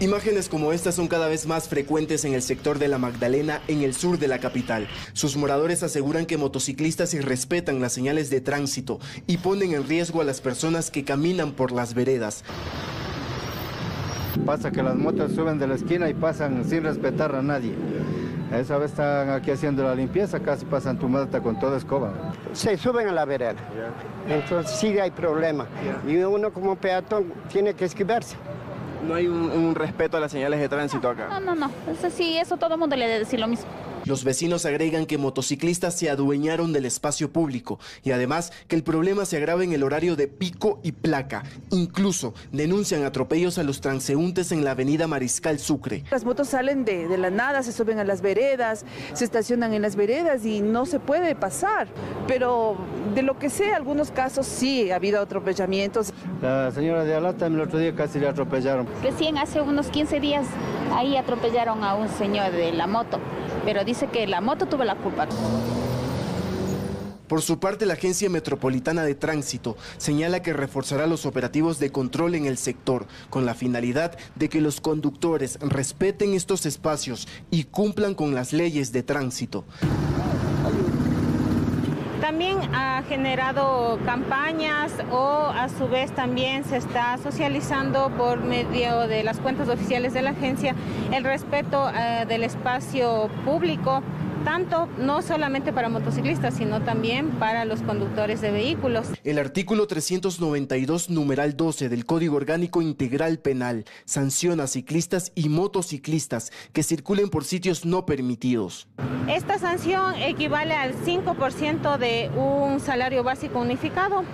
Imágenes como estas son cada vez más frecuentes en el sector de la Magdalena, en el sur de la capital. Sus moradores aseguran que motociclistas irrespetan las señales de tránsito y ponen en riesgo a las personas que caminan por las veredas. Pasa que las motos suben de la esquina y pasan sin respetar a nadie. Esa vez están aquí haciendo la limpieza, casi pasan tu malta con toda escoba. Se suben a la vereda, entonces sí hay problema. Y uno como peatón tiene que esquivarse. No hay un, un respeto a las señales de tránsito acá. No, no, no. Eso sí, eso todo el mundo le debe decir lo mismo. Los vecinos agregan que motociclistas se adueñaron del espacio público y además que el problema se agrava en el horario de pico y placa. Incluso denuncian atropellos a los transeúntes en la avenida Mariscal Sucre. Las motos salen de, de la nada, se suben a las veredas, se estacionan en las veredas y no se puede pasar. Pero de lo que sé, algunos casos sí ha habido atropellamientos. La señora de Alata el otro día casi le atropellaron. Recién hace unos 15 días ahí atropellaron a un señor de la moto, pero dice que la moto tuvo la culpa. Por su parte, la Agencia Metropolitana de Tránsito señala que reforzará los operativos de control en el sector con la finalidad de que los conductores respeten estos espacios y cumplan con las leyes de tránsito. También ha generado campañas o a su vez también se está socializando por medio de las cuentas oficiales de la agencia el respeto eh, del espacio público tanto no solamente para motociclistas, sino también para los conductores de vehículos. El artículo 392, numeral 12 del Código Orgánico Integral Penal sanciona a ciclistas y motociclistas que circulen por sitios no permitidos. Esta sanción equivale al 5% de un salario básico unificado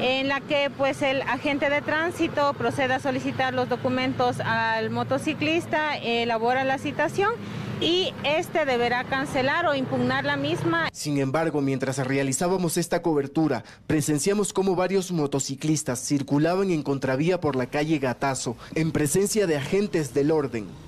en la que pues el agente de tránsito procede a solicitar los documentos al motociclista, elabora la citación y este deberá cancelar o impugnar la misma. Sin embargo, mientras realizábamos esta cobertura, presenciamos cómo varios motociclistas circulaban en contravía por la calle Gatazo en presencia de agentes del orden.